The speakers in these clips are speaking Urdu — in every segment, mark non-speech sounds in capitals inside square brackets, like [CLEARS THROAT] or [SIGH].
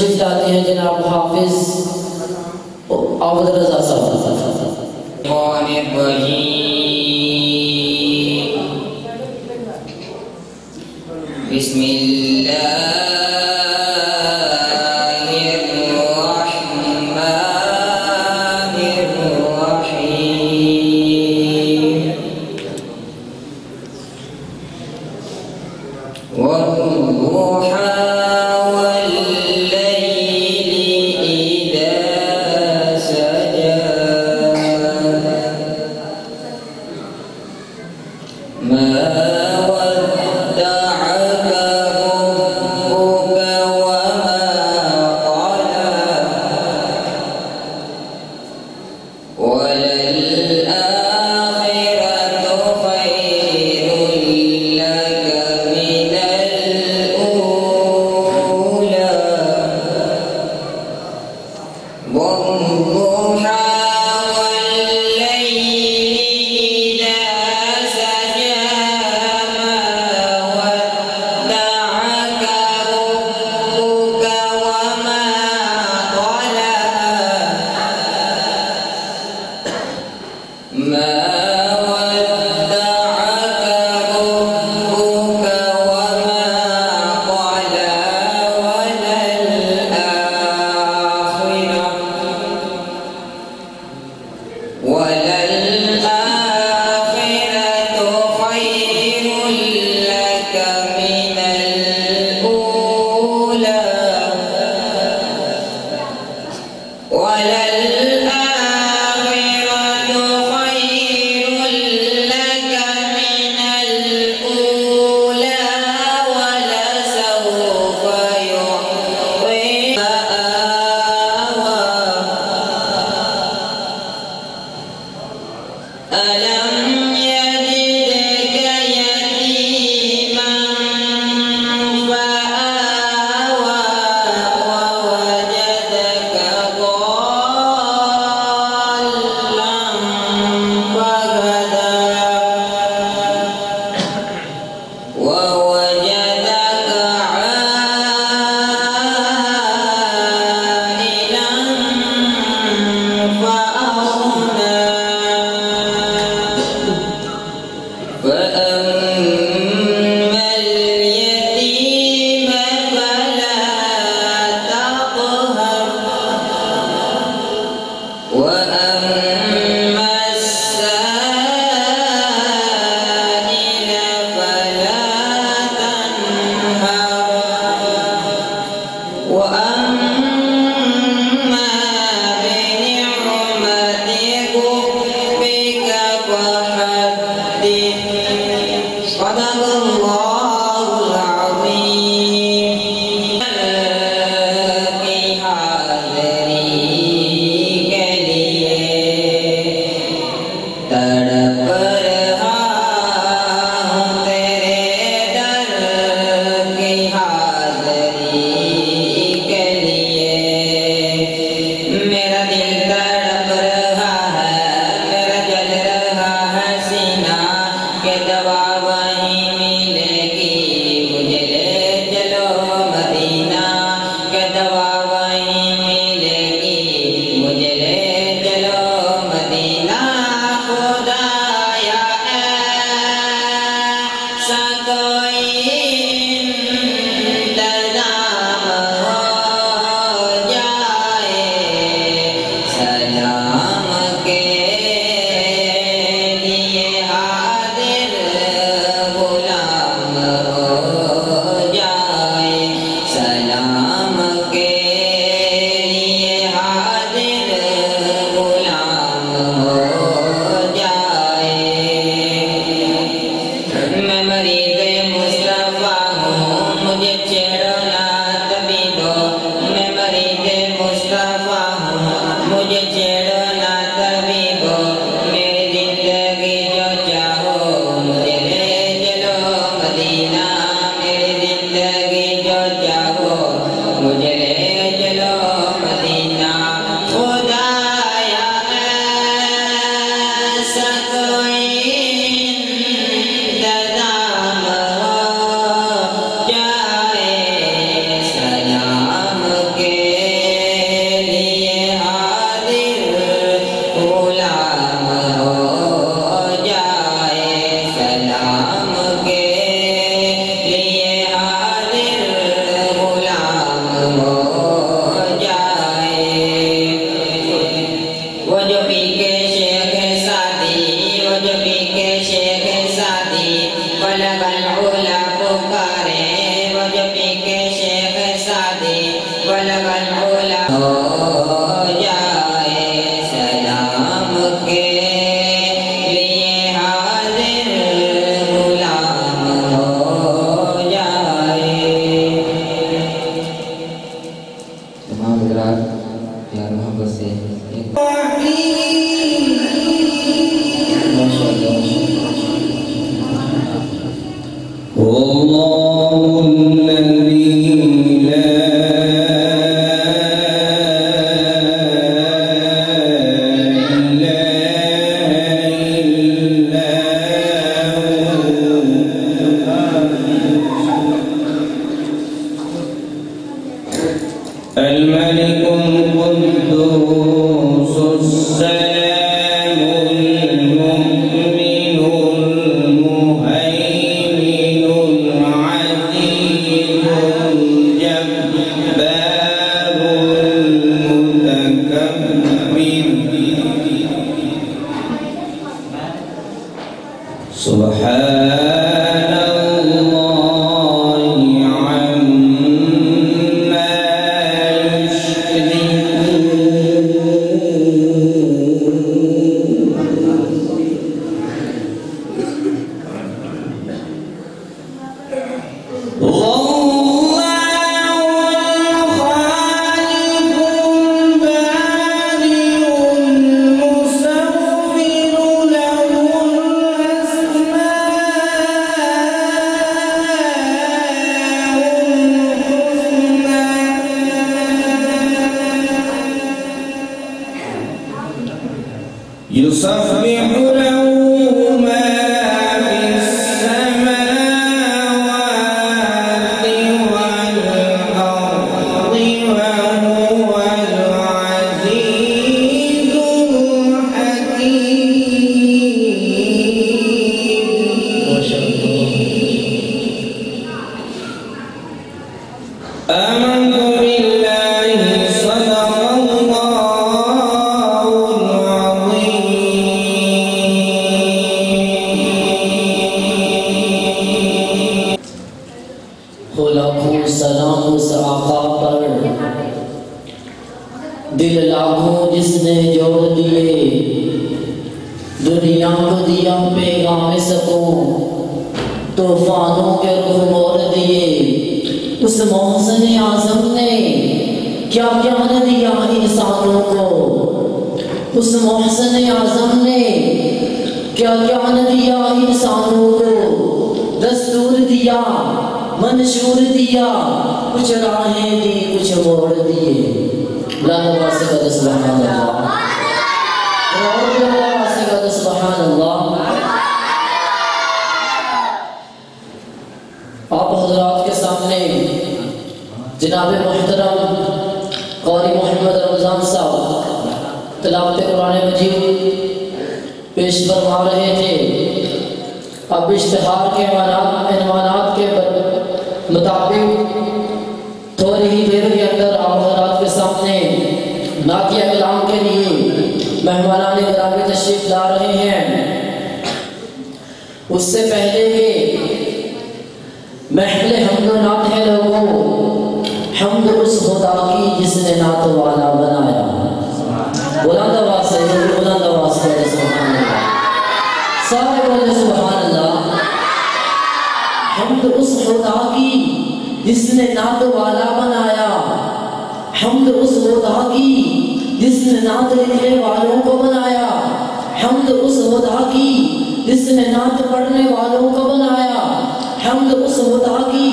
فرمائیں Baba. لاکھوں سلام اس آقا پر۔ دل لاکھوں جس نے جوڑ دیے۔ دنیا کو دیا پیغام سکوں طوفانوں کے رخ موڑ دیے۔ اس محسن اعظم نے کیا کیا نہ دیا انسانوں کو؟ اس محسن اعظم نے کیا کیا نہ دیا انسانوں کو؟ دستور دیا۔ منشور دیا، کچھ راہیں دی، کچھ موڑ دیے۔ لانا واسے کا سبحان اللہ۔ اور بھی اللہ سبحان اللہ۔ آپ حضرات کے سامنے جناب محترم قوری محمد رمضان صاحب تلاوت قرآن مجید پیش فرما رہے تھے۔ اب اشتہار کے عنوانات عنوانات کے مطابق تھوڑی ہی دیر کے اندر آپ حضرات کے سامنے ناکیہ کلام کے لیے مہمانان گرامی تشریف لا رہے ہیں۔ اس سے پہلے کہ محفل حمد و نعت ہے لوگوں، حمد اس خدا کی جس نے نعت والا بنایا۔ بلند آواز بلند آواز سے سبحان اللہ سارے بولے سبحان اللہ حمد اس خدا کی جس نے نعت والا بنایا، حمد اس خدا کی، جس نے نعت لکھنے والوں کو بنایا، حمد اس خدا کی، جس نے نعت پڑھنے والوں کو بنایا، حمد اس خدا کی،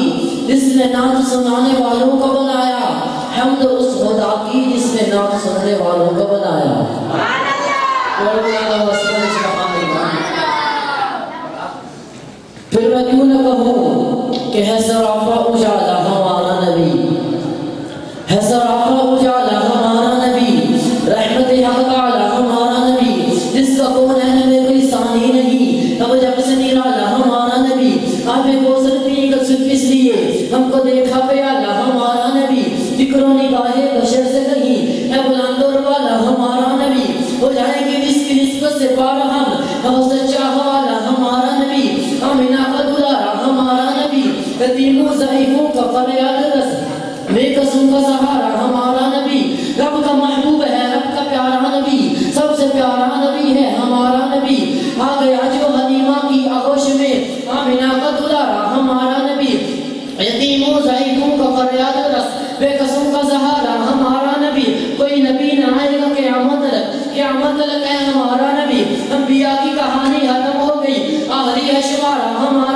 جس نے نعت سنانے والوں کو بنایا، حمد اس خدا کی، جس نے نعت سننے والوں کو بنایا۔ پھر میں کیوں نہ کہوں کہ ہے سراپا کا سہارا ہمارا نبی، رب کا محبوب ہے، رب کا پیارا نبی، سب سے پیارا نبی ہے ہمارا نبی۔ آ گیا جو حلیمہ کی آغوش میں۔ آمینہ کا دلارا، ہمارا نبی۔ یتیموں ضعیفوں کا فریاد رس۔ بے قسم کا سہارا ہمارا نبی۔ کوئی نبی نہ آئے گا قیامت تک۔ قیامت تک ہے ہمارا نبی۔ انبیاء کی کہانی ختم ہو گئی۔ آخری ہے شمارا، ہمارا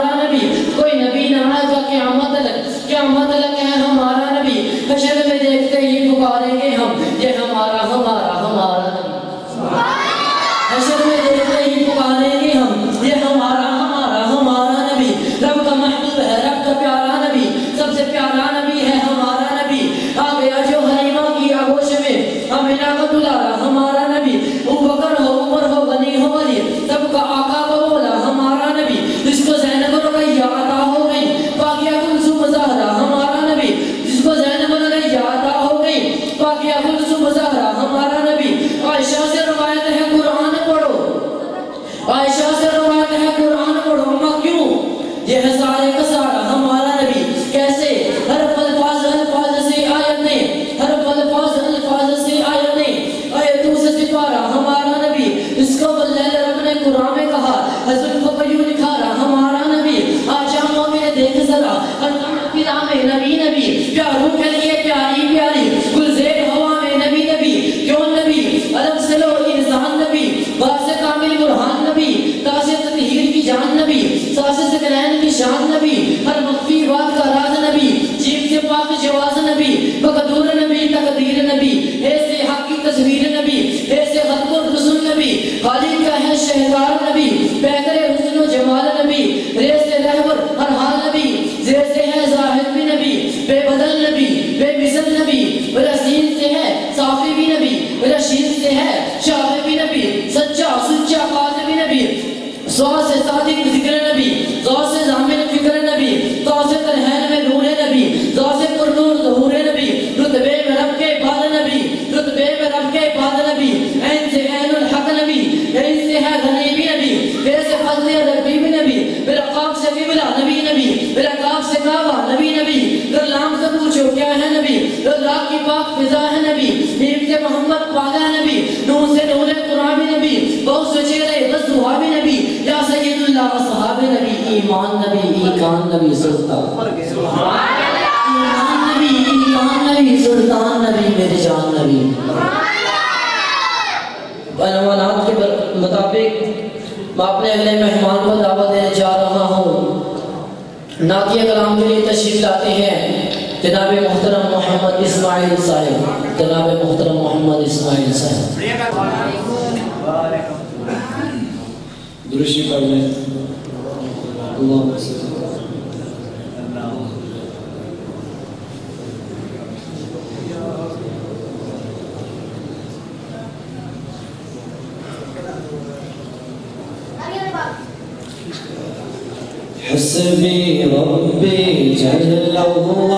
غوث چہرے بس صحاب نبی، یا سید اللہ، صحاب نبی، ایمان نبی ایمان نبی، سلطان ایمان نبی ایمان نبی، سلطان نبی میرے جان نبی۔ عنوانات کے مطابق میں اپنے اگلے مہمان کو دعوت دینے جا رہا ہوں۔ ناکی اکرام کے لیے تشریف لاتے ہیں جناب محترم محمد اسماعیل صاحب۔ جناب محترم محمد اسماعیل صاحب۔ درشي قبله اللهم صل حسبي ربي جل الله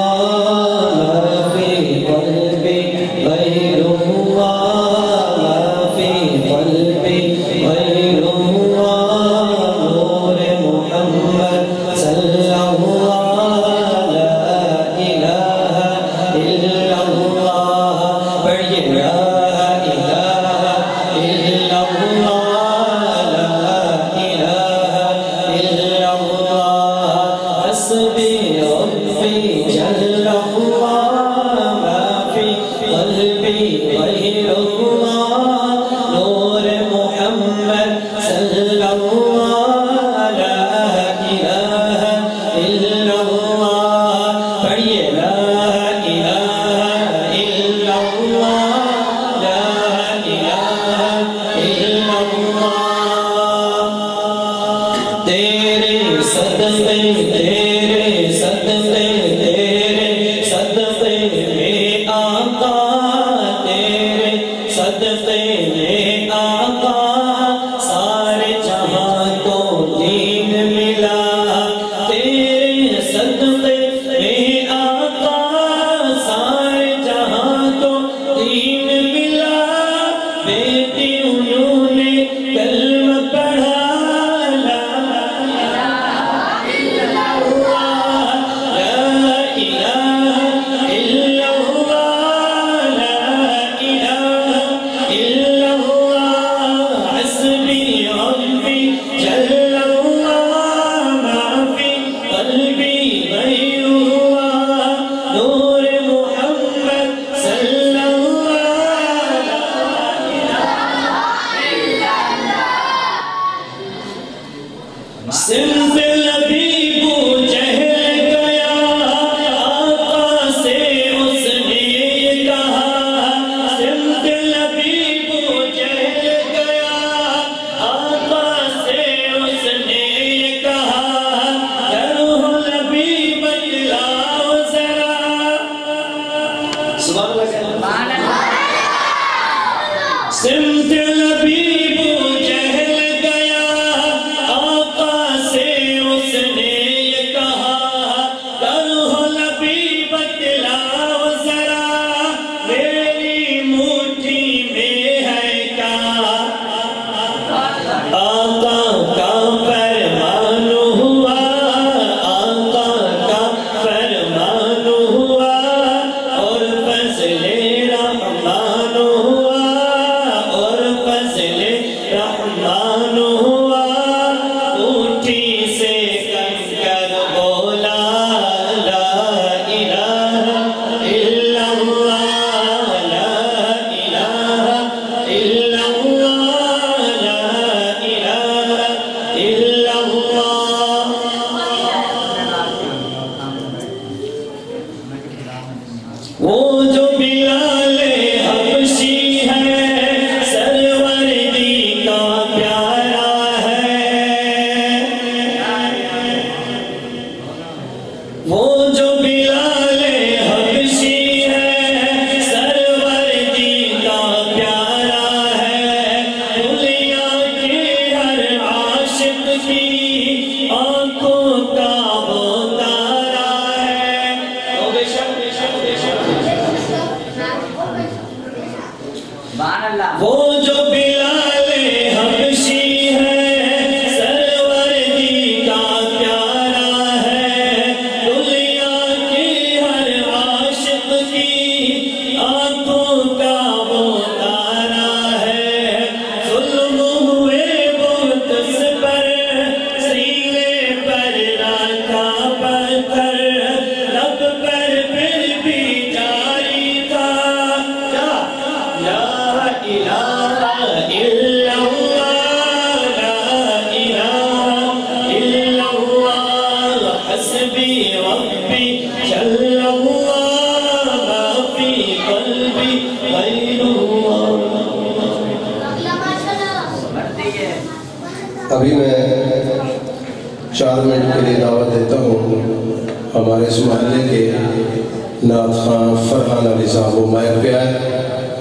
صاحب و مائے پیار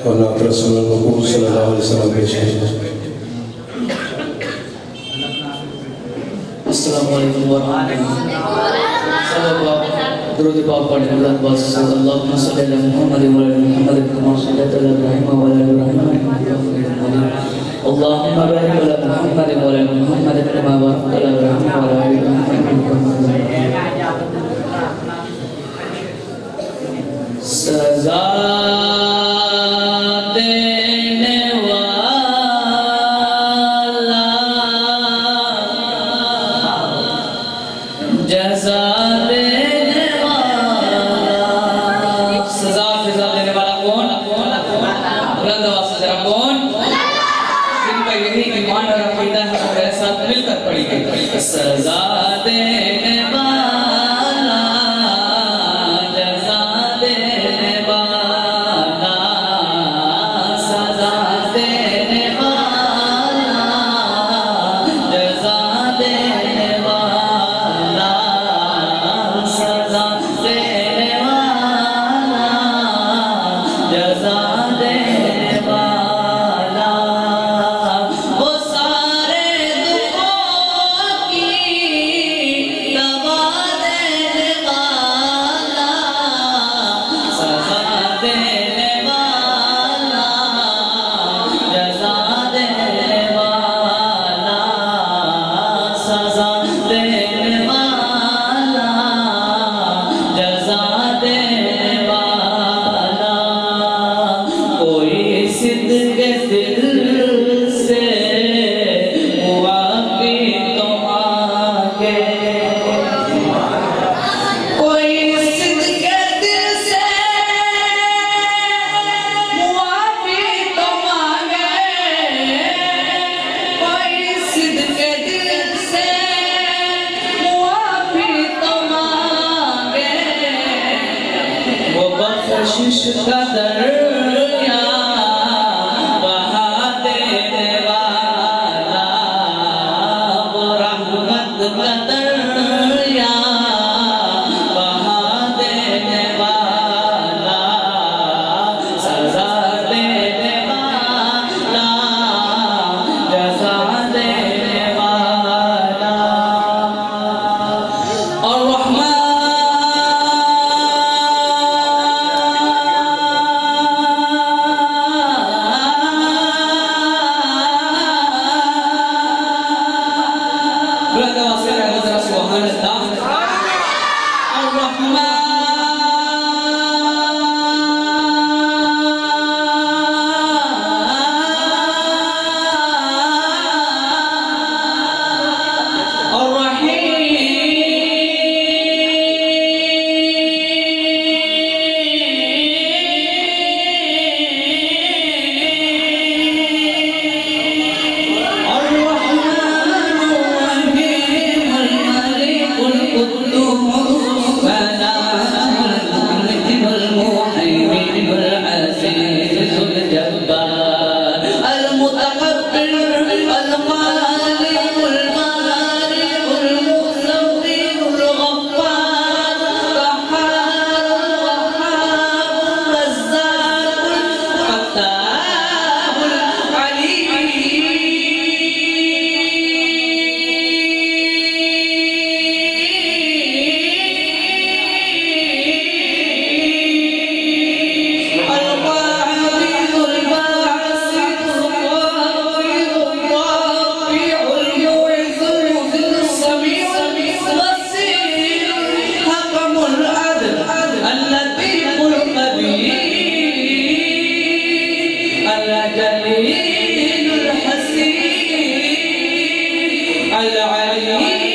اور نبت رسول اللہ علیہ وسلم صلی اللہ علیہ وسلم کے شہر السلام علیکم ورحمہ درود پاک پڑھنے اللہ باس صلی اللہ علیہ وسلم صلی اللہ علیہ وسلم صلی اللہ علیہ وسلم صلی اللہ علیہ وسلم صلی اللہ علیہ وسلم صلی اللہ علیہ وسلم اللہم بارک علی محمد و علی محمد کما بارکت علی رحمہ و علی عليه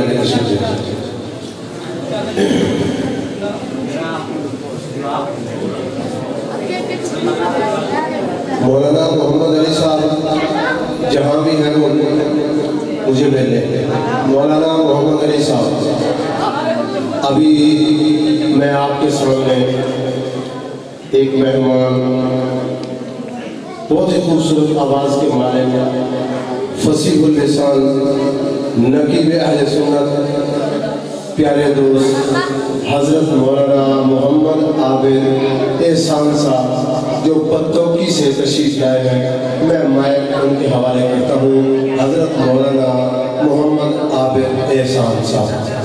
لے آگے آگے مولانا محمد علی صاحب جہاں بھی ہیں وہ مجھے مل لیں مولانا محمد علی صاحب ابھی میں آپ کے سامنے ایک مہمان بہت ہی خوبصورت آواز کے مالک فصیح اللسان نقیب اہل سنت، پیارے دوست، حضرت مولانا محمد عابد احسان صاحب، جو پتوکی سے تشریف لائے ہیں، میں مائک ان کے حوالے کرتا ہوں، حضرت مولانا محمد عابد احسان صاحب۔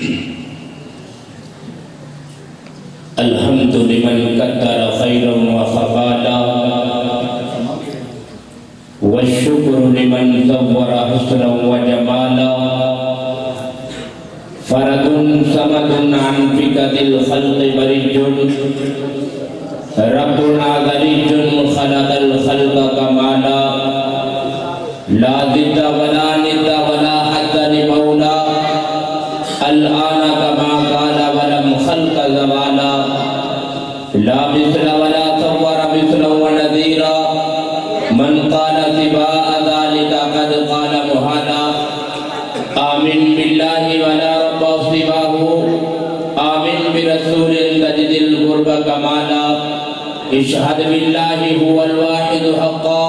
[CLEARS THROAT] الحمد لمن قدر خيرا وفقالا والشكر لمن صور حسنا وجمالا. فرد صمد عن فكة الخلق برج. ربنا غريج خلق الخلق كمالا. لا ضد ولا هو الواحد حقا.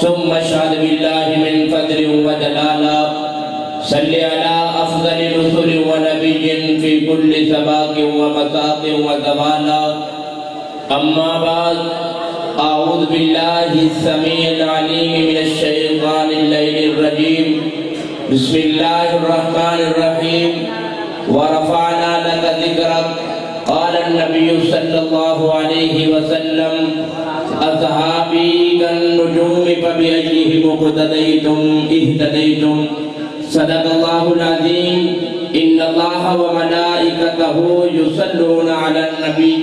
ثم اشهد بالله من فضل وجلالا صل على أفضل رسل ونبي في كل سباق ومساق وزوالا أما بعد أعوذ بالله السميع العليم من الشيطان الليل الرجيم. بسم الله الرحمن الرحيم. ورفعنا لك ذكرك قال النبي صلى الله عليه وسلم أصحابي كالنجوم فبأيهم اقتديتم اهتديتم صدق الله العظيم إن الله وملائكته يصلون على النبي.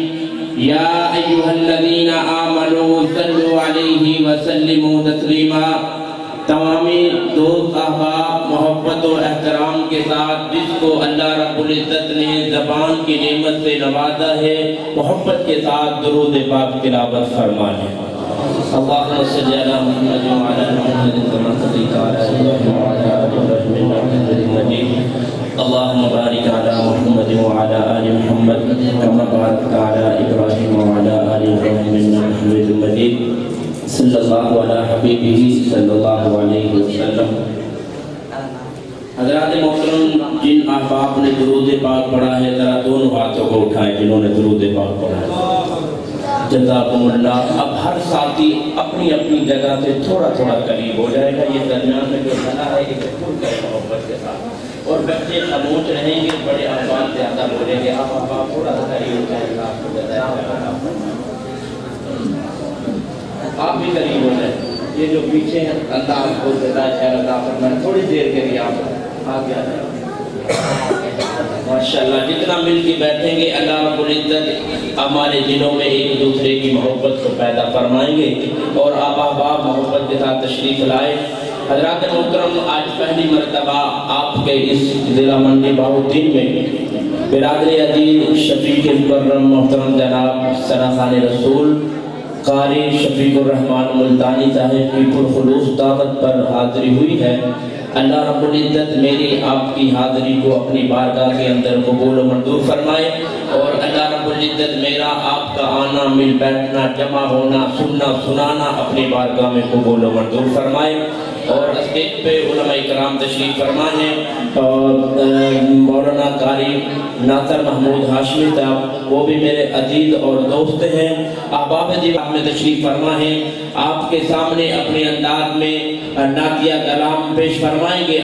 يا أيها الذين آمنوا صلوا عليه وسلموا تسليما. تمامی دوست احباب، محبت و احترام کے ساتھ جس کو اللہ رب العزت نے زبان کی نعمت سے نوازا ہے، محبت کے ساتھ درود پاک تلاوت فرمائیں اللهم صل على محمد وعلى ال محمد كما صليت على ابراهيم وعلى ال ابراهيم انك حميد مجيد اللهم بارك على محمد وعلى ال محمد كما باركت على ابراهيم وعلى ال ابراهيم انك حميد مجيد صلی اللہ علیہ حبیبہ صلی اللہ علیہ وسلم۔ حضرات محترم، جن احباب نے درود پاک پڑھا ہے، ذرا دونوں ہاتھوں کو اٹھائیں جنہوں نے درود پاک پڑھا ہے۔ جزاکم اللہ۔ اب ہر ساتھی اپنی اپنی جگہ سے تھوڑا تھوڑا قریب ہو جائے گا۔ یہ درمیان میں جو کھڑا ہے، یہ کھل کر محبت کے ساتھ۔ اور بچے خاموش رہیں گے، بڑے احباب زیادہ بولیں گے۔ آپ احباب تھوڑا سا قریب ہو جائے گا، آپ کو آپ بھی قریب ہو جائیں۔ یہ جو پیچھے ہیں اللہ آپ کو زیادہ خیر عطا فرمائے تھوڑی دیر کے لیے آپ آگے آ جائیں۔ ماشاءاللہ، جتنا مل کے بیٹھیں گے، اللہ رب العزت ہمارے دلوں میں ایک دوسرے کی محبت کو پیدا فرمائیں گے۔ اور آپ احباب محبت کے ساتھ تشریف لائے۔ حضرات محترم، آج پہلی مرتبہ آپ کے اس ضلع منڈی باہدین میں برادر عزیز شفیق مکرم محترم جناب ثنا خان رسول قاری شفیق الرحمن ملتانی صاحب کی پرخلوص دعوت پر حاضری ہوئی ہے۔ اللہ رب العزت میری آپ کی حاضری کو اپنی بارگاہ کے اندر قبول و منظور فرمائے اور اللہ رب العزت میرا آپ کا آنا، مل بیٹھنا، جمع ہونا، سننا، سنانا، اپنی بارگاہ میں قبول و منظور فرمائے۔ اور اسٹیج پہ علماء کرام تشریف فرما ہیں۔ اور مولانا قاری ناصر محمود ہاشمی صاحب، وہ بھی میرے عزیز اور دوست ہیں۔ احباب دیوان میں تشریف فرما ہیں۔ آپ کے سامنے اپنے انداز میں نعتیہ کلام پیش فرمائیں گے۔